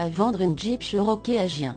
à vendre une Jeep Cherokee à Gien.